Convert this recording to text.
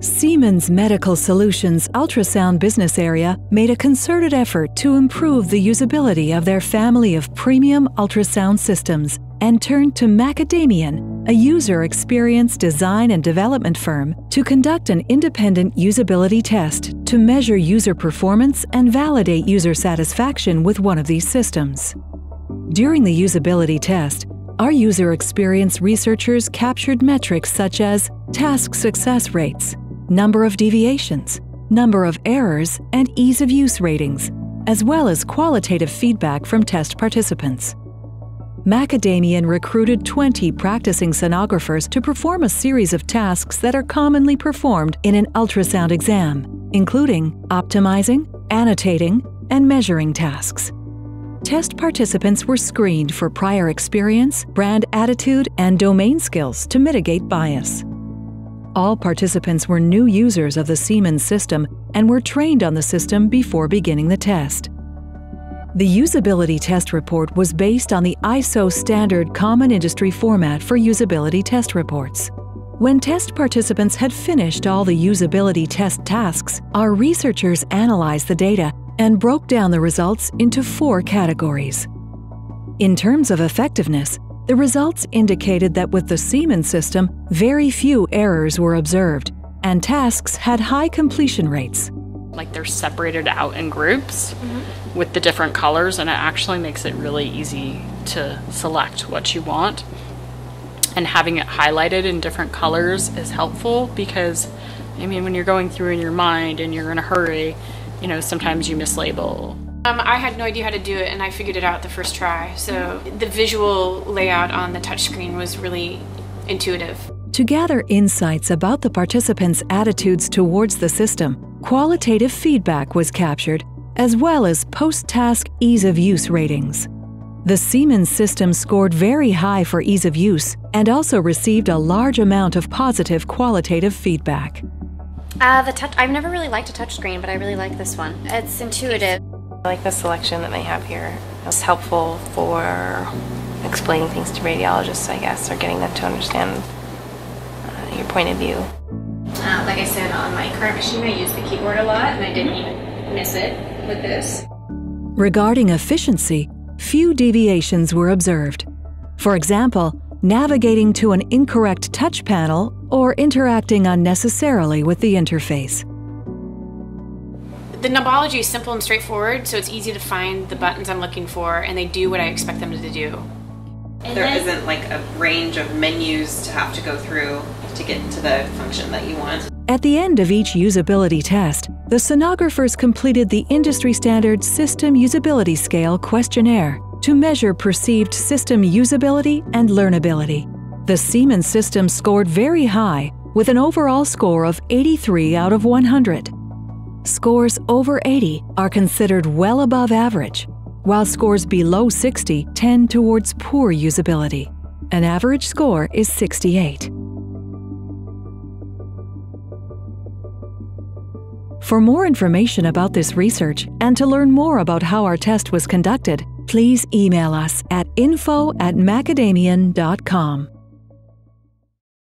Siemens Medical Solutions ultrasound business area made a concerted effort to improve the usability of their family of premium ultrasound systems and turned to Macadamian, a user experience design and development firm, to conduct an independent usability test to measure user performance and validate user satisfaction with one of these systems. During the usability test, our user experience researchers captured metrics such as task success rates, number of deviations, number of errors, and ease of use ratings, as well as qualitative feedback from test participants. Macadamian recruited 20 practicing sonographers to perform a series of tasks that are commonly performed in an ultrasound exam, including optimizing, annotating, and measuring tasks. Test participants were screened for prior experience, brand attitude, and domain skills to mitigate bias. All participants were new users of the Siemens system and were trained on the system before beginning the test. The usability test report was based on the ISO standard common industry format for usability test reports. When test participants had finished all the usability test tasks, our researchers analyzed the data and broke down the results into four categories. In terms of effectiveness, the results indicated that with the Siemens system, very few errors were observed, and tasks had high completion rates. Like they're separated out in groups mm-hmm. with the different colors, and it actually makes it really easy to select what you want. And having it highlighted in different colors is helpful because, I mean, when you're going through in your mind and you're in a hurry, you know, sometimes you mislabel um, I had no idea how to do it and I figured it out the first try. So the visual layout on the touchscreen was really intuitive. To gather insights about the participants' attitudes towards the system, qualitative feedback was captured, as well as post task ease of use ratings. The Siemens system scored very high for ease of use and also received a large amount of positive qualitative feedback. Uh, the touch, I've never really liked a touchscreen, but I really like this one. It's intuitive. I like the selection that they have here. It's helpful for explaining things to radiologists, I guess, or getting them to understand uh, your point of view. Uh, like I said, on my current machine, I use the keyboard a lot, and I didn't even miss it with this. Regarding efficiency, few deviations were observed. For example, navigating to an incorrect touch panel or interacting unnecessarily with the interface. The knobology is simple and straightforward, so it's easy to find the buttons I'm looking for, and they do what I expect them to do. And there isn't like a range of menus to have to go through to get to the function that you want. At the end of each usability test, the sonographers completed the industry standard System Usability Scale questionnaire to measure perceived system usability and learnability. The Siemens system scored very high with an overall score of 83 out of 100. Scores over 80 are considered well above average, while scores below 60 tend towards poor usability. An average score is 68. For more information about this research and to learn more about how our test was conducted, please email us at info at macadamian.com.